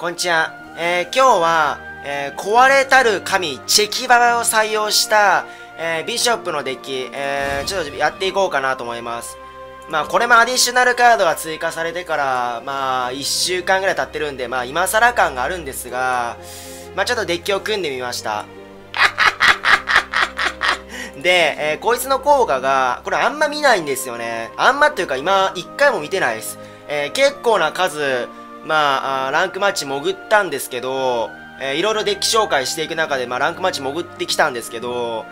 こんにちは。えー、今日は、えー、壊れたる神、チェキババを採用した、えー、ビショップのデッキ、えー、ちょっとやっていこうかなと思います。まあ、これもアディショナルカードが追加されてから、まあ、1週間ぐらい経ってるんで、まあ、今更感があるんですが、まあ、ちょっとデッキを組んでみました。で、えー、こいつの効果が、これあんま見ないんですよね。あんまっていうか今、一回も見てないです。えー、結構な数、まあ、ランクマッチ潜ったんですけど、えー、いろいろデッキ紹介していく中で、まあ、ランクマッチ潜ってきたんですけど、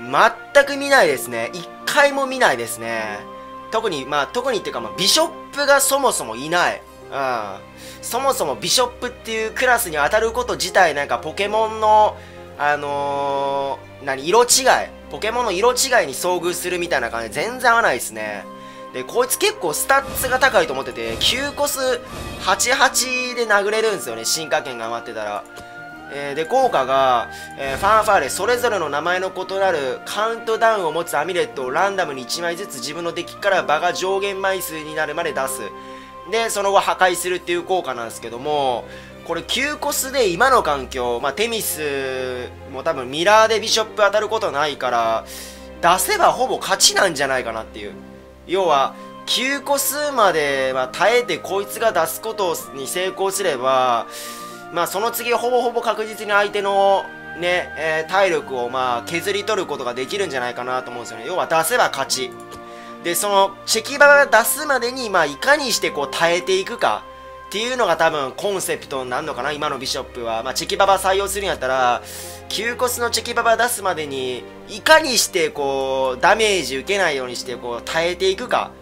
全く見ないですね。一回も見ないですね。特に、まあ、特にっていうか、まあ、ビショップがそもそもいない。うん。そもそもビショップっていうクラスに当たること自体、なんかポケモンの、あのー、何、色違い。ポケモンの色違いに遭遇するみたいな感じ全然合わないですね。で、こいつ結構スタッツが高いと思ってて、9コス88で殴れるんですよね、進化権が余ってたら。えー、で、効果が、えー、ファンファーレ、それぞれの名前の異なるカウントダウンを持つアミュレットをランダムに1枚ずつ自分のデッキから場が上限枚数になるまで出す。で、その後破壊するっていう効果なんですけども、これ9コスで今の環境、まあ、テミスも多分ミラーでビショップ当たることないから、出せばほぼ勝ちなんじゃないかなっていう。要は9個数まで、まあ、耐えてこいつが出すことに成功すれば、まあ、その次ほぼほぼ確実に相手のね、えー、体力をまあ削り取ることができるんじゃないかなと思うんですよね。要は出せば勝ち。で、そのチェキバが出すまでに、まあ、いかにしてこう耐えていくかっていうのが多分コンセプトになるのかな、今のビショップは。まあ、チェキババ採用するんやったら、9コスのチェキババ出すまでに、いかにしてこう、ダメージ受けないようにしてこう、耐えていくか。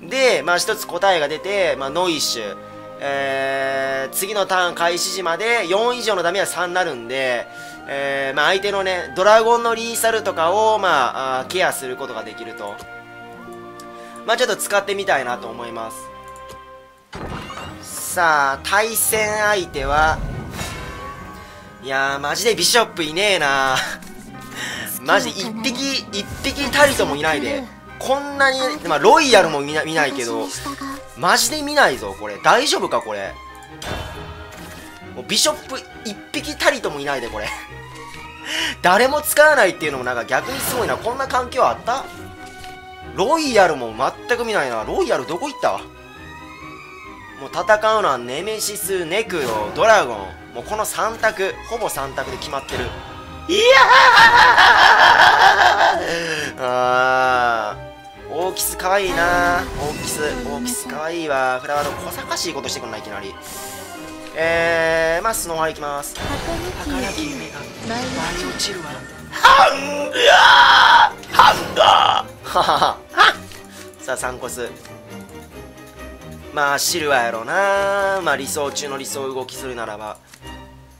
で、まあ一つ答えが出て、まあノイッシュ。えー、次のターン開始時まで4以上のダメは3になるんで、えー、まあ相手のね、ドラゴンのリーサルとかを、まあ、あケアすることができると。まあちょっと使ってみたいなと思います。さあ、対戦相手は、いやー、マジでビショップいねえなマジ一匹、一匹たりともいないで。こんなに、まあ、ロイヤルも見ないけど、マジで見ないぞ、これ。大丈夫か、これ。もうビショップ一匹たりともいないで、これ。誰も使わないっていうのもなんか逆にすごいな。こんな環境あった？ロイヤルも全く見ないな。ロイヤルどこ行った？もう戦うのはネメシス、ネクロ、ドラゴン。もうこの3択ほぼ3択で決まってる。いやあ大キスかわいいな大キス大キスかわいいわ。フラワード小賢しいことしてくんないきなり。えー、まあスノーハイいきます。儚き夢が舞い落ちるわハンガーハンガーはははさあ3コスまあシルワやろうな。まあ理想中の理想動きするならば。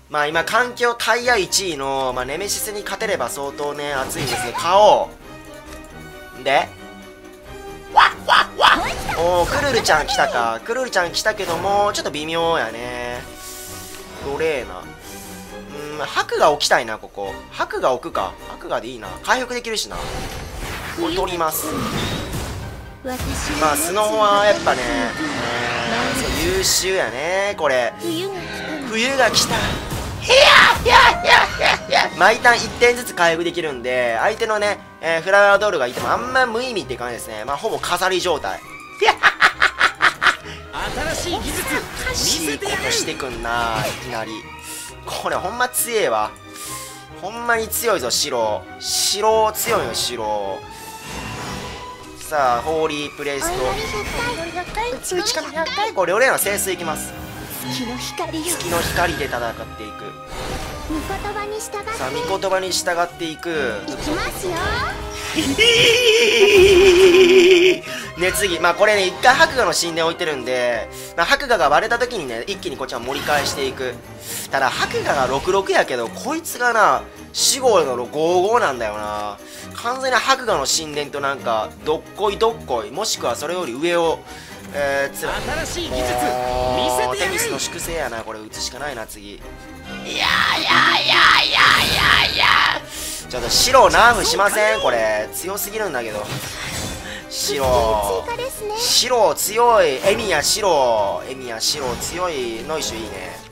まあ今環境タイヤ1位の、まあ、ネメシスに勝てれば相当ね熱いんですね。顔でおおクルルちゃん来たか。クルルちゃん来たけどもちょっと微妙やね。ドレーナうん白が置きたいなここ。白が置くか。白がでいいな。回復できるしな。取りますまあスノホはやっぱね、えー、優秀やねこれ冬が来た毎ターン1点ずつ回復できるんで、相手のね、えー、フラワードールがいてもあんま無意味って感じですね。まあ、ほぼ飾り状態。新しい技術見せてことしてくんないきなり。これほんま強えわ。ほんまに強いぞ、白。白強いよ、白。さあ、ホーリープレイスト。これ、俺らの清水いきます。月の光月の光で戦っていく。御言葉に従って。さあ御言葉に従っていく。いきますよ。ね次。まあこれね一回白馬の神殿置いてるんで、まあ、白馬が割れた時にね一気にこっちは盛り返していく。ただ白馬が66やけどこいつがな4号の55なんだよな。完全に白馬の神殿となんかどっこいどっこいもしくはそれより上をえー、つら新しい技術見せてテニスの粛清やなこれ打つしかないな次。いやいやいやいやいやいや。ちょっと白をナーフしませんこれ。強すぎるんだけど。白。白強いエミヤ白。エミヤ白強いノイシュいいね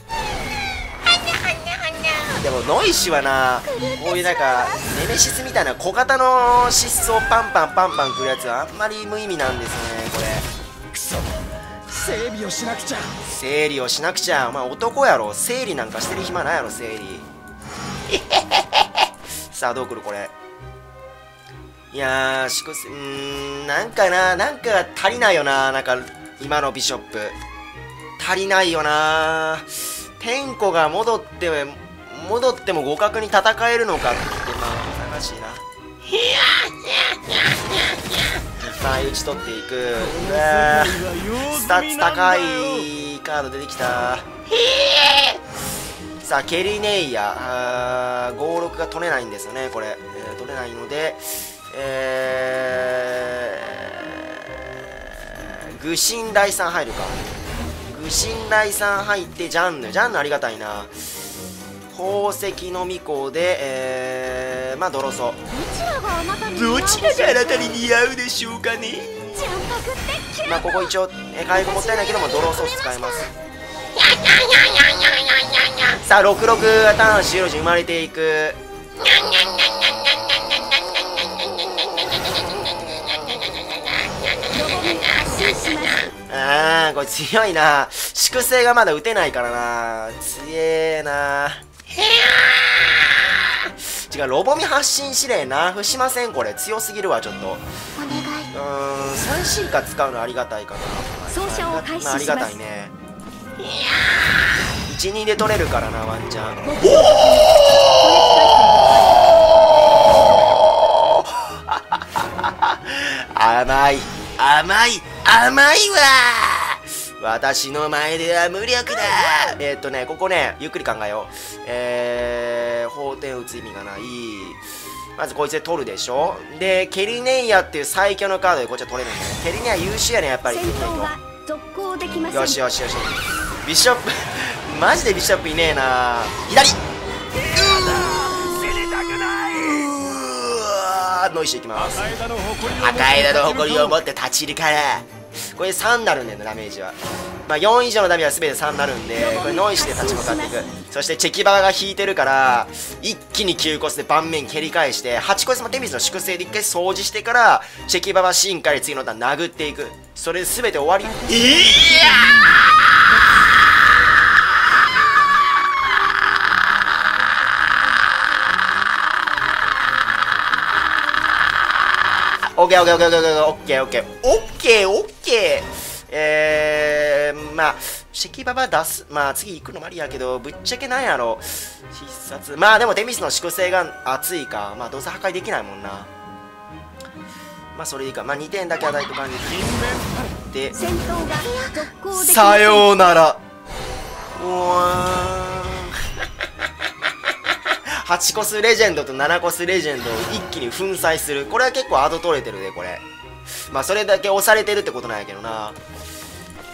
でもノイシュはなこういうなんかネメシスみたいな小型の疾走パンパンパンパンくるやつはあんまり無意味なんですよねこれ。クソ整備をしなくちゃ。整理をしなくちゃ。お前男やろ。整理なんかしてる暇ないやろ整理。さあどう来るこれ。いやー祝うーんなんかななんか足りないよななんか今のビショップ。足りないよな。天子が戻って戻っても互角に戦えるのかってまあ難しいな。前打ち取っていく。うわスタッツ高いカード出てきたさあケリネイヤ56が取れないんですよねこれ、えー、取れないのでえー、愚神大さん入るか愚神大さん入ってジャンヌジャンヌありがたいな宝石の巫女で、えー、まあドロソ。どちらがあなたに似合うでしょうか？ね？まあここ一応、え回復もったいないけどもドロソス使えます。さあ66ターン終了時生まれていくああこれ強いな粛清がまだ打てないからな強えな違うロボミ発信指令ナーフしませんこれ。強すぎるわちょっと。うーん 3C か使うのありがたいかな。操作を開始します、まあ、ありがたいね。12で取れるからなワンチャンおお甘い甘い甘いわ私の前では無力だえー、っとね、ここね、ゆっくり考えよう。えー、法典打つ意味がない。まずこいつで取るでしょで、ケリネイヤっていう最強のカードでこっちは取れるんだよ。ケリネイヤ優秀やね、やっぱり。よしよしよし。ビショップ マジでビショップいねえな左うーノイシュいきます赤枝の誇りを持って立ち入るからこれ3になるんだよねダメージは。まあ4以上のダメージは全て3になるんでこれノイシュで立ち向かっていく。そしてチェキババが引いてるから一気に9コスで盤面蹴り返して8コスもテミスの粛清で一回掃除してからチェキババ進化で次のターン殴っていく。それで全て終わり。いやオッケーオッケーオッケーオッケーオッケー。オッケーオッケー。オッケーえー、まあ、シェキババ出す。まあ、次行くのもありやけど、ぶっちゃけなんやろ。必殺。まあ、でもデミスの粛清が熱いか。まあ、どうせ破壊できないもんな。まあ、それいいか。まあ、2点だけ与えとかんで。さようなら。うわ8コスレジェンドと7コスレジェンドを一気に粉砕する。これは結構アド取れてるね、これ。まあ、それだけ押されてるってことなんやけどな。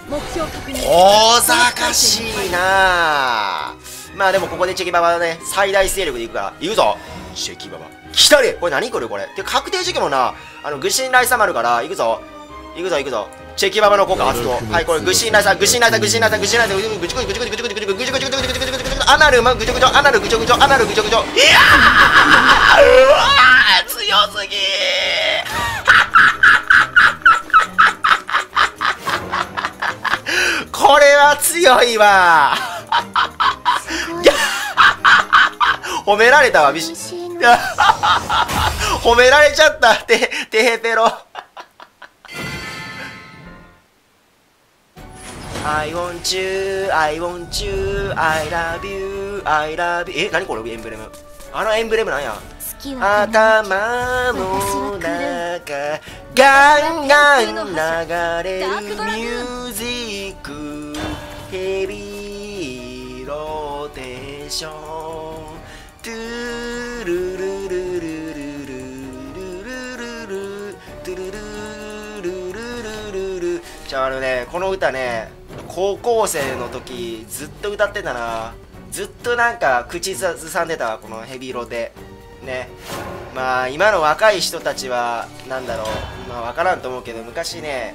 目標確認大かしいなまあでもここでチェキババね、最大勢力でいくから、行くぞチェキババ。来たれこれ何これこれ。て確定事件もな、あの、愚神雷様あるから、行くぞ行くぞ行くぞ。チェキババの効果発動。はい、これ、愚神雷さん、愚神雷さん、愚神雷さん、愚神雷さん、ぐちぐちぐちぐちぐちぐちぐちぐちぐちぐちぐちぐちぐちぐちぐちアナル、ま、ぐちぐちアナル、ぐちぐちアナル、ぐちぐちいやーうわー強すぎこれは強いわ。褒められたわビシ。褒められちゃったててへペロ。I want you, I want you, I love you, I love you え、何これエンブレム？あのエンブレムなんや。頭の中ガンガン流れるミュージックヘビーローテーション。トゥルルルルルルルルルルルトゥルルルルルルルじゃああのねこの歌ね高校生の時ずっと歌ってたなずっとなんか口ずさんでたこのヘビーローテねまあ今の若い人たちはなんだろうまあ分からんと思うけど昔ね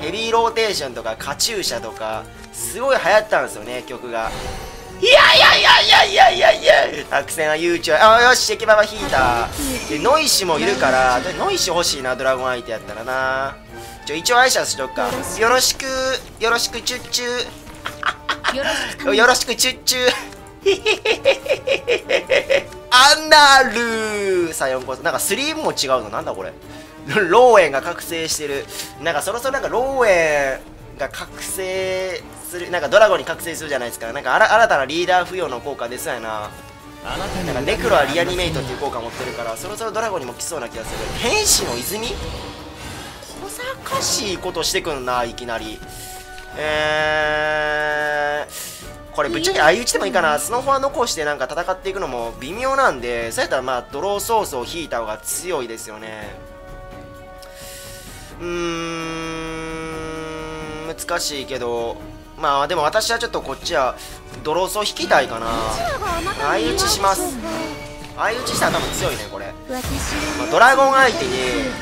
ヘビーローテーションとかカチューシャとかすごい流行ったんですよね曲が。いやいやいやいやいやいや。いや作戦は悠長あよし関場は引いたでノイシもいるからでノイシ欲しいなドラゴン相手やったらな。ちょ一応挨拶しとくか。よろしくよろしくチュッチュ。よろしくチュッチュ。アナルさあ4個。なんかスリーブも違うの？なんだこれ。ローエンが覚醒してる。なんかそろそろなんかローエンが覚醒するなんかドラゴンに覚醒するじゃないですか。なんかあら新たなリーダー付与の効果ですやな。あなんかネクロはリアニメイトっていう効果持ってるからそろそろドラゴンにも来そうな気がする。天使の泉？小賢しいことしてくんないきなり。えー、これぶっちゃけ相打ちでもいいかな。スノフォは残してなんか戦っていくのも微妙なんでそうやったらまあドローソースを引いた方が強いですよね。うーん難しいけどまあでも私はちょっとこっちはドローソー引きたいかな。相打ちします。相打ちしたら多分強いねこれ、まあドラゴン相手に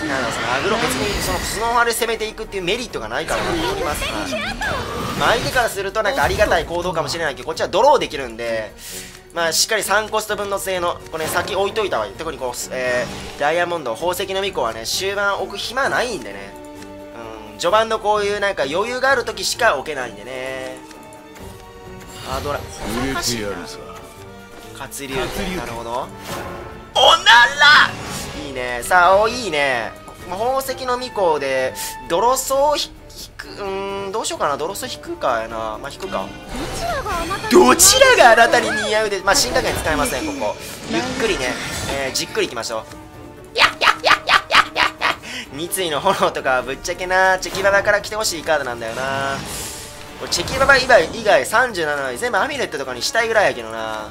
なんだそのアグロ別にそのスノーファで攻めていくっていうメリットがないからなと思いますはいまあ相手からするとなんかありがたい行動かもしれないけどこっちはドローできるんでまあしっかり3コスト分の性のこれ、ね、先置いといた方がいい。特にこう、えーダイヤモンド宝石の巫女はね終盤置く暇ないんでね。うん序盤のこういうなんか余裕がある時しか置けないんでね。あドラ売れてやるさ。なるほど。おなら。いいね。さあおいいね。まあ宝石の巫女でドロソを引く。うーんどうしようかな。ドロソ引くかやな。まあ引くか。どちらがあなたに似合う？でまあ進化圏使えませんここ。ゆっくりね、えーじっくりいきましょう三井の炎とかはぶっちゃけなチェキババから来てほしいカードなんだよな。これチェキババ以外以外37枚全部アミュレットとかにしたいぐらいやけどな。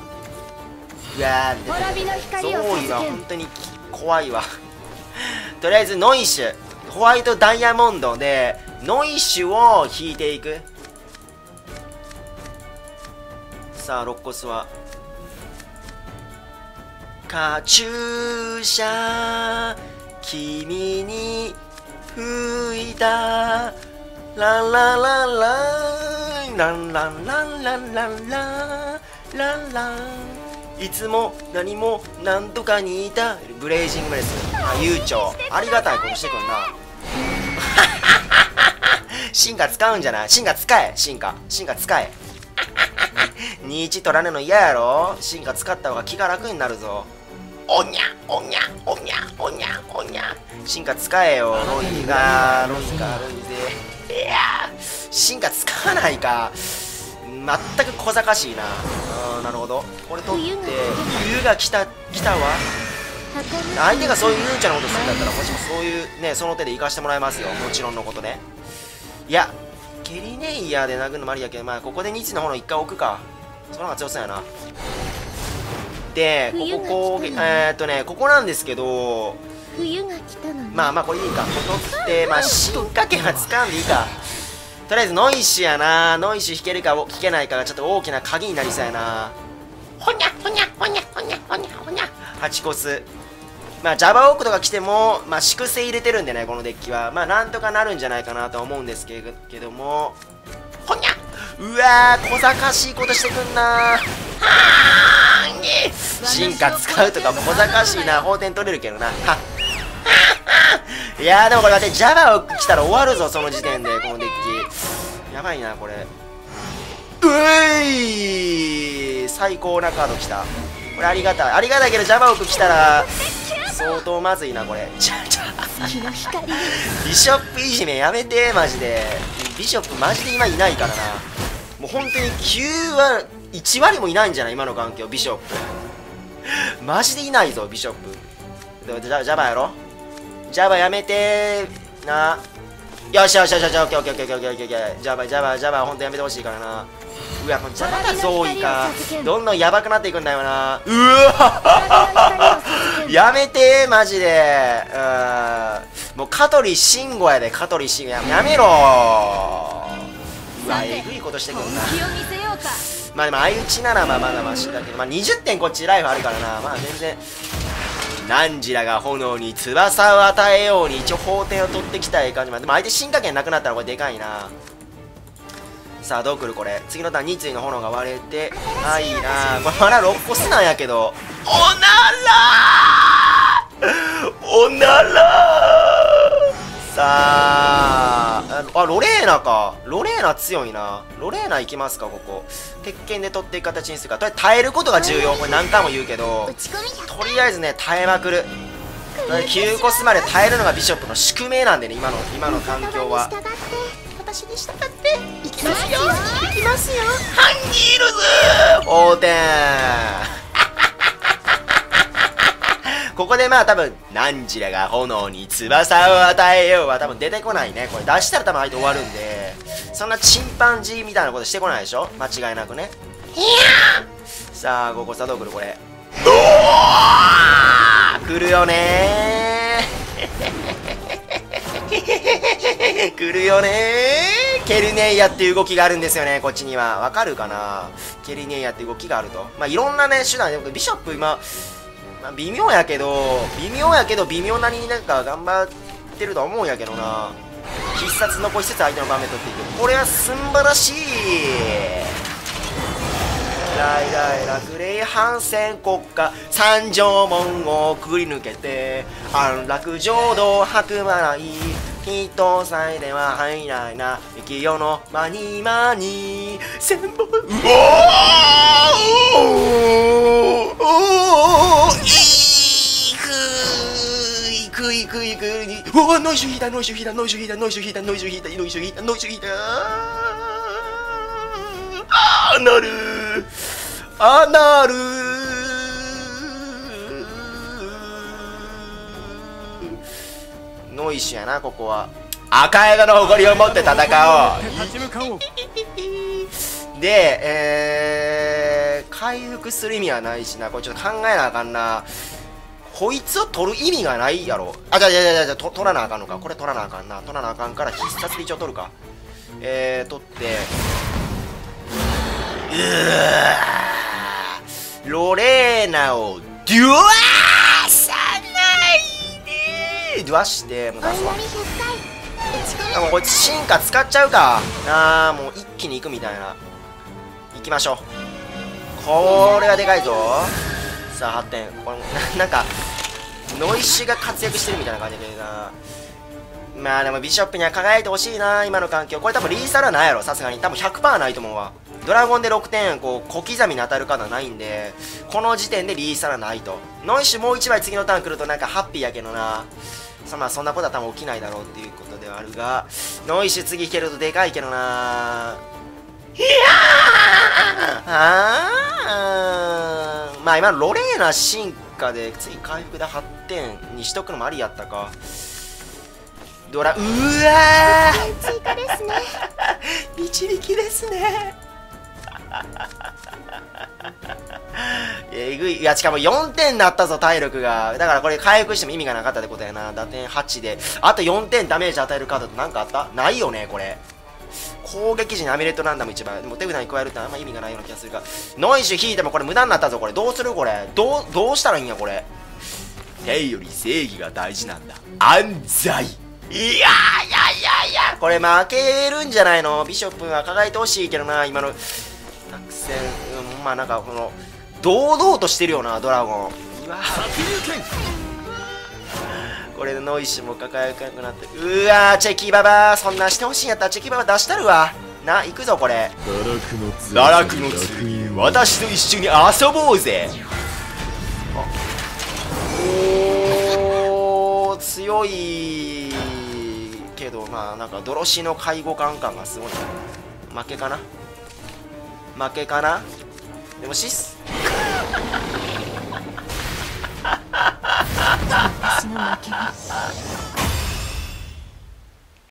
うわーゾーイは本当に怖いわ。とりあえずノイッシュホワイトダイヤモンドでノイッシュを引いていく。さあ肋骨は。カチューシャ君に吹いた。ランランランラン。ランランランランランラン。ランランいつも何も何とかにいた。ブレイジングレスあ悠長。ありがたいことしてくんな。進化使うんじゃない？進化使え。進化進化使え。21取られるの嫌やろ？進化使った方が気が楽になるぞ。おにゃおにゃおにゃおにゃおにゃ。進化使えよロイがロイかロイで。いやー進化使わないか。全く小賢しいな。あーなるほど。これ取って冬が来た。来たわ。相手がそういうゆうちゃんのことするんだったらもしもそういうねその手で行かしてもらいますよ。もちろんのことね。いやゲリネイヤーで殴るのもありやけどまあここで日の炎一回置くか。その方が強そうやなでこここうえー、っとねここなんですけど冬が来たのにまあまあこれいいか。ここ取ってまあ進化圏は掴んでいいか。とりあえずノイシュやな。ノイシュ引けるか引けないかがちょっと大きな鍵になりそうやな。ほにゃほにゃほにゃほにゃほにゃほにゃ。8コス。まあジャバオークとか来てもまあ粛清入れてるんでねこのデッキは。まあなんとかなるんじゃないかなとは思うんですけどけどもうわー小賢しいことしてくんな。進化使うとか小賢しいな。法典取れるけどな。いやーでもこれ待ってジャバを来たら終わるぞその時点でこのデッキ。やばいなこれ。うえい最高なカード来た。これありがたい。ありがたいけどジャバオク来たら相当まずいなこれ。じゃじゃ。ビショップいじめやめてマジで。ビショップマジで今いないからなもう本当に9割1割もいないんじゃない？今の環境ビショップ。マジでいないぞビショップ。ジャジャバやろジャバやめてな。よしよしよしよしオッケーオッケーオッケーオッケーオッケーオッケー。ジャバジャバジャバ本当やめてほしいからな。うわこのジャバが増位か。どんどんやばくなっていくんだよな。うわ。やめてマジで。うん。もう香取慎吾やで香取慎吾。ややめろ。うわえぐいことしてくんな。気を見せようか。まあでも相打ちならまあまだマシだけどまあ20点こっちライフあるからなまあ全然ナンジラが炎に翼を与えように一応法廷を取ってきたい感じまでも相手進化権なくなったらこれでかいなさあどう来るこれ次のターン2対の炎が割れてあいいなこれまだ6個スなんやけどおならおならさああロレーナか。ロレーナ強いな。ロレーナ行きますかここ。鉄拳で取っていく形にするか。とりあえず耐えることが重要。これ何回も言うけど。打ち込み100とりあえずね耐えまくる。9コスまで耐えるのがビショップの宿命なんでね今の今の環境は。私に従っていきますよ。いきますよ。ハンギールズ!横転ここでまあ多分ナンジラが炎に翼を与えようは多分出てこないね。これ出したら多分相手終わるんで。そんなチンパンジーみたいなことしてこないでしょ？間違いなくね。さあここさどう来るこれ？おー！来るよね。ー 来るよね。ーケルネイヤっていう動きがあるんですよね。こっちには。わかるかな？ケルネイヤって動きがあると。まあいろんなね手段でビショップ今まあ、微妙やけど微妙やけど微妙なりになんか頑張ってると思うんやけどな。必殺残しつつ相手の場面取っていく。これはすんばらしい。ライライラグレイハンセン国家三条門をくり抜けて安楽浄土白馬来人さえでは入らないな。雪世の間に間に。千本うおーおーいくいくいくいくにうわノイシュ引いたノイシュ引いたノイシュ引いたノイシュ引いたノイシュ引いたノイシュ引いたノイシュ引いたあーなるあなるノイシュやなここは赤枝の誇りを持って戦おう立ち向かおうで、えー、回復する意味はないしな、これちょっと考えなあかんな。こいつを取る意味がないやろ。あ、じゃあじゃあじゃあじゃあ取らなあかんのか。これ取らなあかんな。取らなあかんから必殺で一応取るか。えー、取って。うーロレーナをデュワーさないでデュワして、もう出すわ。もうこいつ進化使っちゃうか。あーもう一気に行くみたいな。行きましょう。これはでかいぞ。さあ発展。これ なんかノイシが活躍してるみたいな感じでな。まあでもビショップには輝いてほしいな今の環境。これ多分リーサルはないやろ？さすがに。多分100%ないと思うわ。ドラゴンで6点こう小刻みに当たる方はないんで。この時点でリーサルはないと。ノイシュもう1枚次のターン来るとなんかハッピーやけどな。そまあそんなことは多分起きないだろうっていうことではあるが。ノイシュ次引けるとでかいけどな。いやー！あー！まあ今ロレーナ進化で次回復で8点にしとくのもありやったか。ドラうわ追加ですねー。導きですね。えぐい。いやしかも4点になったぞ体力が。だからこれ回復しても意味がなかったってことやな。打点8で。あと4点ダメージ与えるカードって何かあった？ないよねこれ。攻撃時にアミュレットランダム一番。でも手札に加えるってあんま意味がないような気がするが。ノイシュ引いてもこれ無駄になったぞこれ。どうするこれ？どうどうしたらいいんやこれ？天より正義が大事なんだ。安西いやいやいやいや。これ負けるんじゃないの？ビショップは輝いてほしいけどな今の。作戦、うん、まあなんかこの堂々としてるよなドラゴン。うわこれでノイシュも輝かなくなって。うわーチェキババそんなしてほしいんやったらチェキババ出したるわ。な行くぞこれ。堕落の剣私と一緒に遊ぼうぜ。おー強い。けどまあなんかドロシの介護感感がすごいな。負けかな？負けかな？でもシス？私の負け